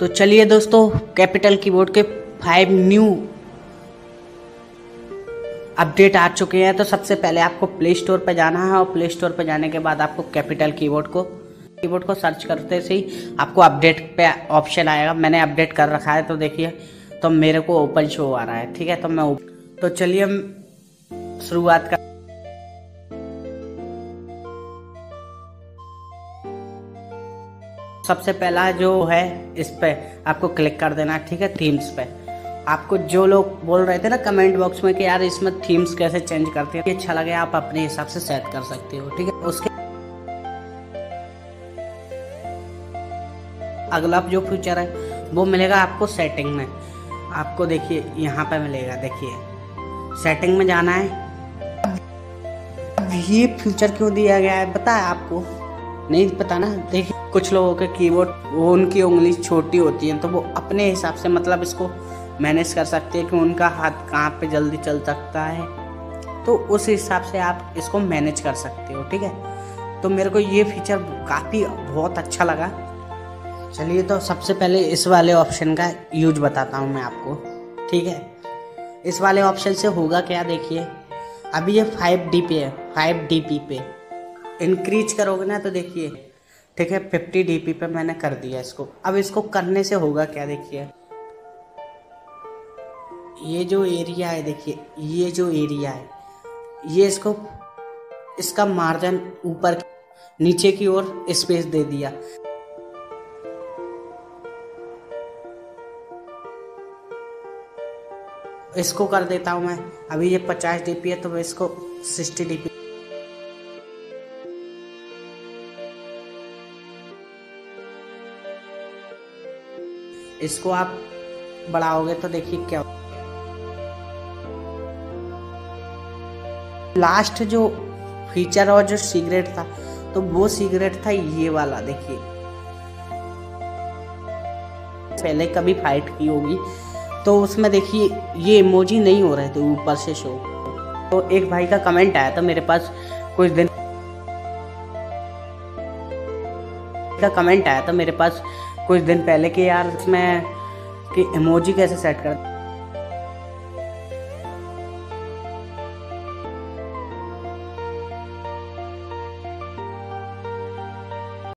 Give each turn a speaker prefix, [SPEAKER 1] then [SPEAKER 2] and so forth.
[SPEAKER 1] तो चलिए दोस्तों, कैपिटल कीबोर्ड के फाइव न्यू अपडेट आ चुके हैं। तो सबसे पहले आपको प्ले स्टोर पर जाना है और प्ले स्टोर पर जाने के बाद आपको कैपिटल कीबोर्ड को कीबोर्ड को सर्च करते से ही आपको अपडेट पे ऑप्शन आएगा। मैंने अपडेट कर रखा है तो देखिए तो मेरे को ओपन शो आ रहा है, ठीक है? तो मैं तो चलिए शुरुआत कर सबसे पहला जो है, इस पे आपको क्लिक कर देना, ठीक है थीम्स पे। आपको जो लोग बोल रहे थे ना कमेंट बॉक्स में कि यार इसमें थीम्स कैसे चेंज करते हैं अच्छा लगे, आप अपने हिसाब से सेट कर सकते हो, ठीक है। उसके अगला जो फ्यूचर है, वो मिलेगा आपको सेटिंग में। आपको देखिए, यहाँ पे मिलेगा, देखिए। सेटिंग में जाना है। ये फ्यूचर क्यों दिया गया है है आपको? नहीं पता ना। देखिए कुछ लोगों के कीबोर्ड, वो उनकी उंगली छोटी होती है तो वो अपने हिसाब से मतलब इसको मैनेज कर सकते हैं कि उनका हाथ कहाँ पे जल्दी चल सकता है। तो उस हिसाब से आप इसको मैनेज कर सकते हो, ठीक है? तो मेरे को ये फीचर काफ़ी बहुत अच्छा लगा। चलिए तो सबसे पहले इस वाले ऑप्शन का यूज़ बताता हूँ मैं आपको, ठीक है? इस वाले ऑप्शन से होगा क्या, देखिए? अभी ये फाइव डी पे है, फाइव डी पी पे। इंक्रीज करोगे ना तो देखिए, ठीक है फिफ्टी डी पी मैंने कर दिया इसको। अब इसको करने से होगा क्या, देखिए? ये जो एरिया है, देखिए, ये जो एरिया है, ये इसको, इसका मार्जिन ऊपर नीचे की ओर स्पेस दे दिया। इसको कर देता हूँ मैं। अभी ये पचास डी है तो मैं इसको सिक्सटी डी इसको आप बढ़ाओगे तो देखिए क्या लास्ट जो फीचर और जो सिगरेट था तो वो सिगरेट था ये वाला, देखिए। पहले कभी फाइट की होगी तो उसमें देखिए, ये इमोजी नहीं हो रहे थे, ऊपर से शो तो एक भाई का कमेंट आया था मेरे पास कुछ दिन का कमेंट आया था मेरे पास कुछ दिन पहले कि यार इसमें कि इमोजी कैसे सेट कर